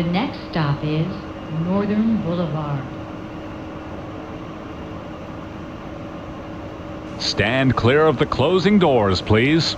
next stop is Northern Boulevard. Stand clear of the closing doors, please.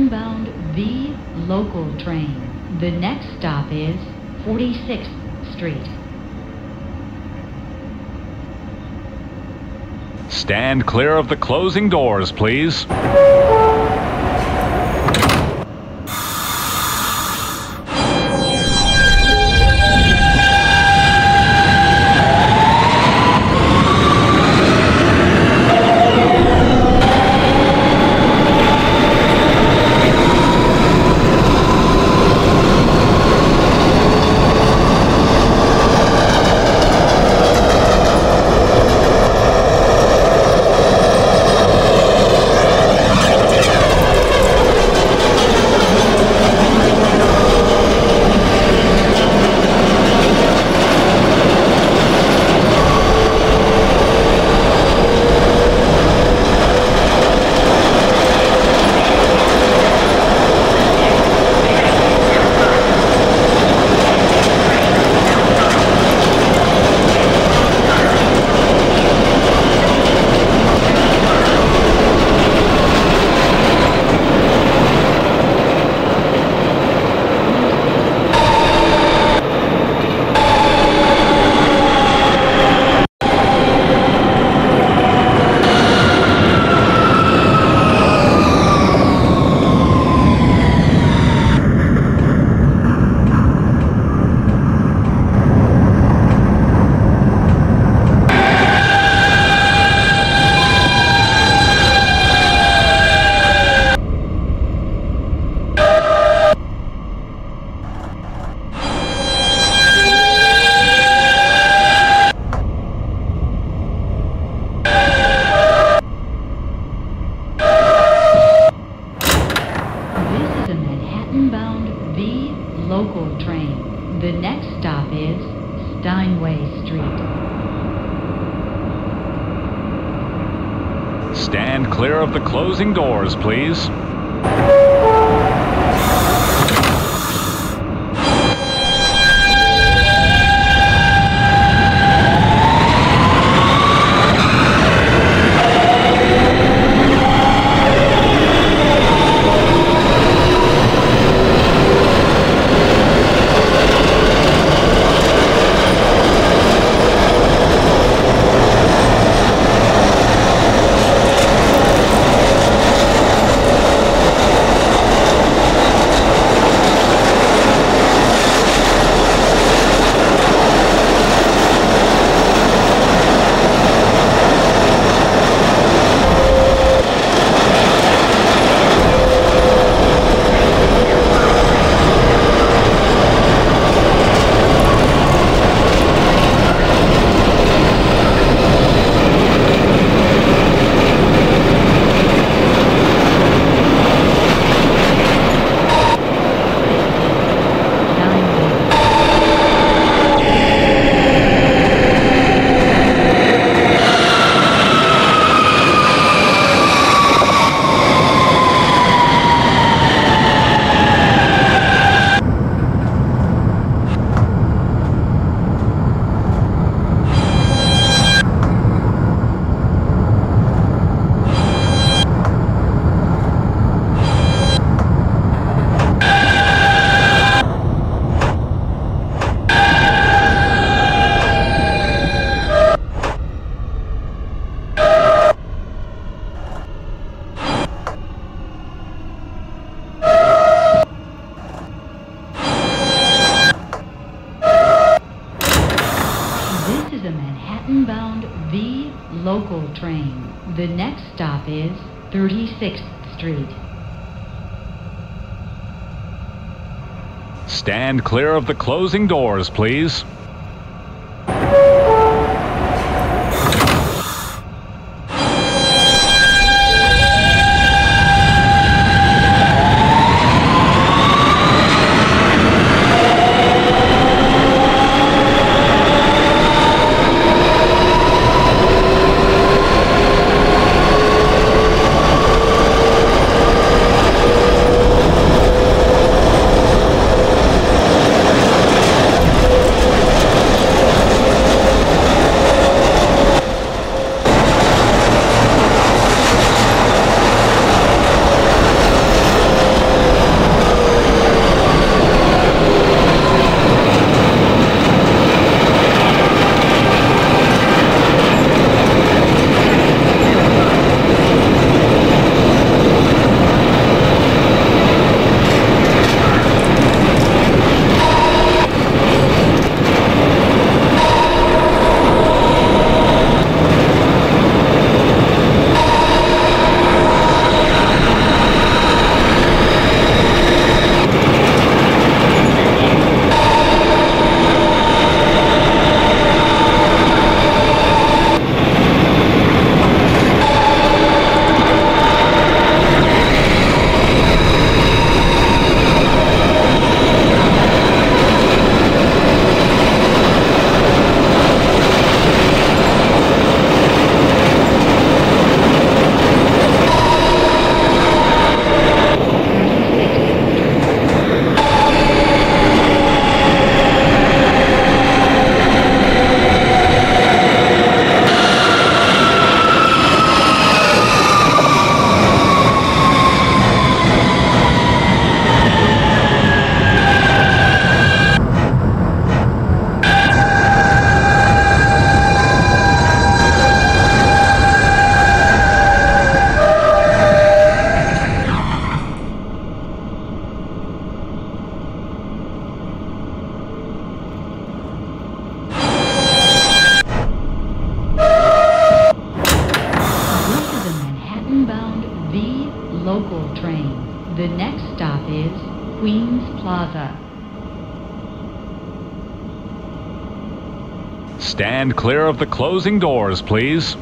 Manhattan-bound V local train. The next stop is 46th Street. Stand clear of the closing doors, please. Manhattan-bound V local train. The next stop is Steinway Street. Stand clear of the closing doors, please. Local train. The next stop is 36th Street. Stand clear of the closing doors, please. Local train. The next stop is Queens Plaza. Stand clear of the closing doors, please.